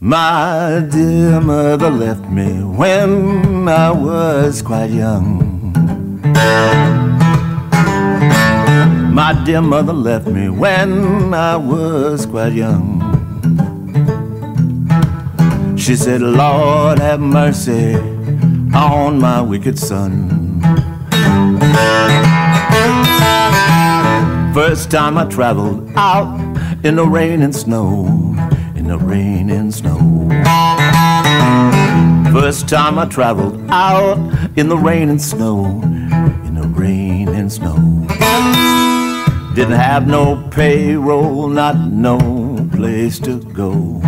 My dear mother left me when I was quite young. My dear mother left me when I was quite young. She said, Lord, have mercy on my wicked son. First time I traveled out in the rain and snow, in the rain and snow. First time I traveled out in the rain and snow, in the rain and snow. Didn't have no payroll, not no place to go.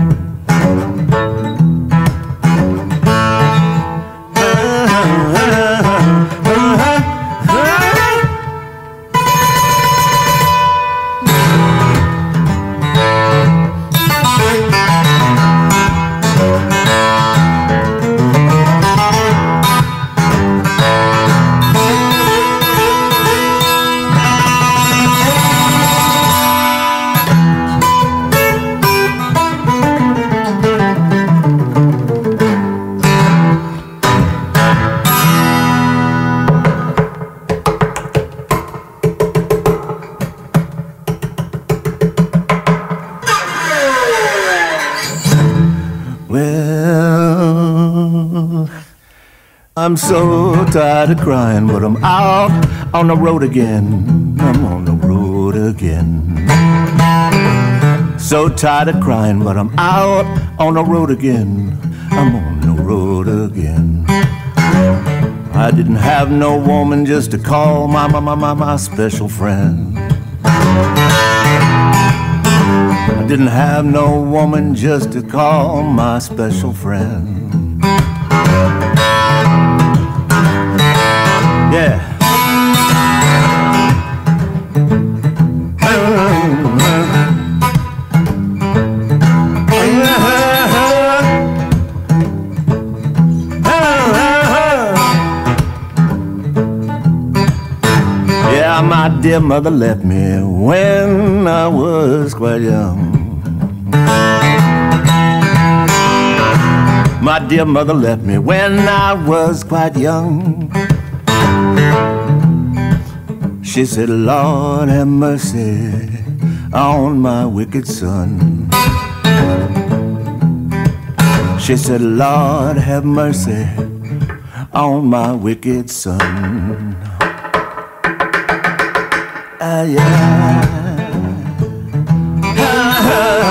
I'm so tired of crying, but I'm out on the road again. I'm on the road again. So tired of crying, but I'm out on the road again. I'm on the road again. I didn't have no woman just to call my my my my, my special friend. Didn't have no woman just to call my special friend. My dear mother left me when I was quite young. My dear mother left me when I was quite young. She said, Lord, have mercy on my wicked son. She said, Lord, have mercy on my wicked son. Ah, yeah. Ah,